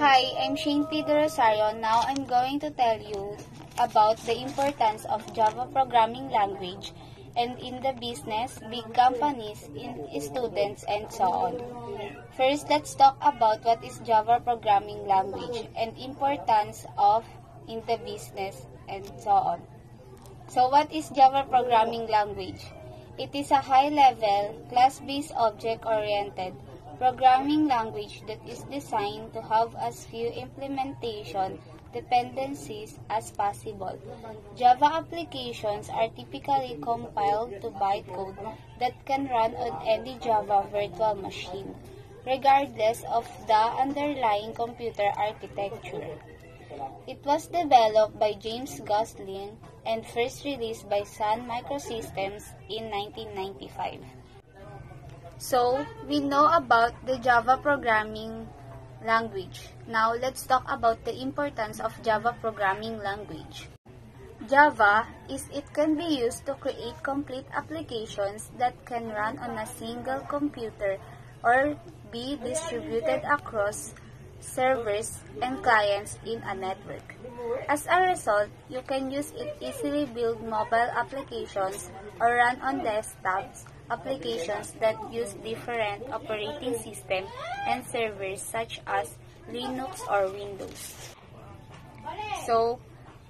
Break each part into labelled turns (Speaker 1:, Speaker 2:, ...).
Speaker 1: Hi, I'm Shane P. Del Rosario. Now I'm going to tell you about the importance of Java programming language and in the business, big companies, in students, and so on. First, let's talk about what is Java programming language and importance of in the business and so on. So what is Java programming language? It is a high-level, class-based, object-oriented programming language that is designed to have as few implementation dependencies as possible. Java applications are typically compiled to bytecode that can run on any Java virtual machine, regardless of the underlying computer architecture. It was developed by James Gosling and first released by Sun Microsystems in 1995. So, we know about the Java programming language. Now, let's talk about the importance of Java programming language. Java is it can be used to create complete applications that can run on a single computer or be distributed across servers and clients in a network. As a result, you can use it easily build mobile applications or run on desktops applications that use different operating systems and servers such as Linux or Windows. So,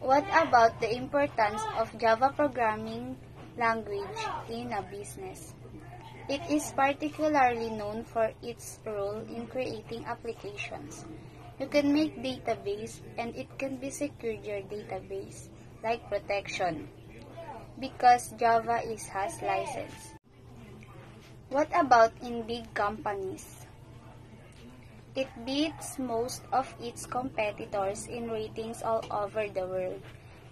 Speaker 1: what about the importance of Java programming language in a business? It is particularly known for its role in creating applications. You can make database and it can be secured your database, like protection, because Java is has license. What about in big companies? It beats most of its competitors in ratings all over the world.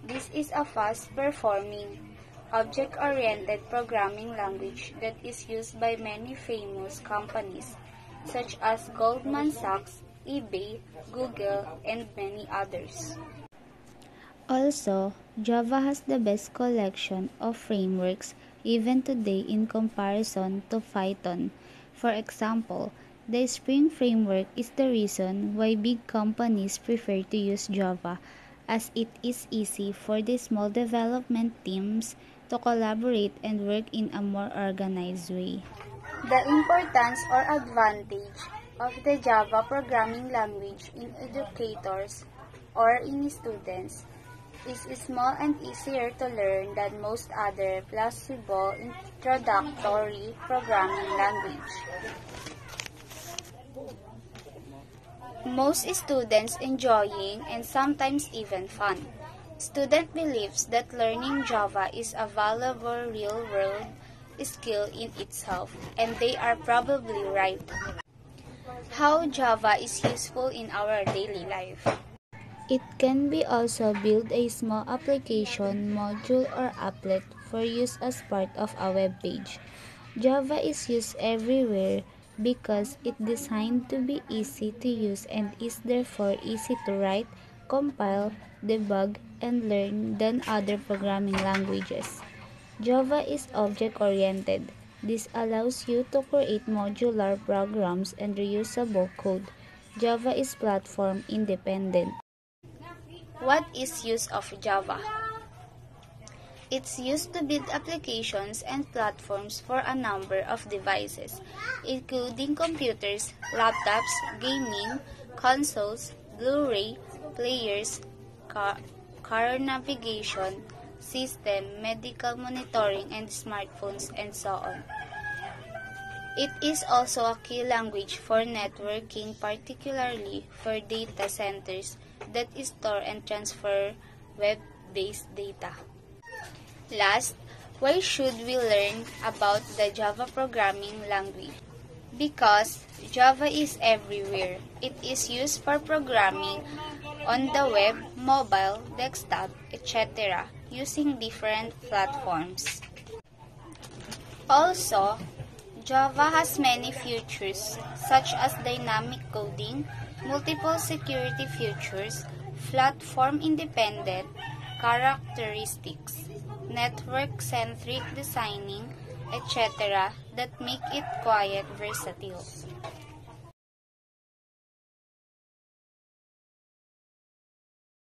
Speaker 1: This is a fast-performing, object-oriented programming language that is used by many famous companies such as Goldman Sachs, eBay, Google, and many others.
Speaker 2: Also, Java has the best collection of frameworks even today in comparison to Python. For example, the Spring Framework is the reason why big companies prefer to use Java as it is easy for the small development teams to collaborate and work in a more organized way.
Speaker 1: The importance or advantage of the Java programming language in educators or in students is small and easier to learn than most other plausible introductory programming language. Most students enjoying and sometimes even fun. Student believes that learning Java is a valuable real-world skill in itself, and they are probably right. How Java is useful in our daily life.
Speaker 2: It can be also build a small application, module, or applet for use as part of a web page. Java is used everywhere because it's designed to be easy to use and is therefore easy to write, compile, debug, and learn than other programming languages. Java is object-oriented. This allows you to create modular programs and reusable code. Java is platform independent.
Speaker 1: What is use of Java? It's used to build applications and platforms for a number of devices, including computers, laptops, gaming, consoles, Blu-ray, players, car, car navigation system, medical monitoring, and smartphones, and so on. It is also a key language for networking, particularly for data centers that store and transfer web-based data. Last, why should we learn about the Java programming language? Because Java is everywhere. It is used for programming on the web, mobile, desktop, etc. using different platforms. Also, Java has many features such as dynamic coding, multiple security features, platform independent characteristics, network-centric designing, etc. that make it quite versatile.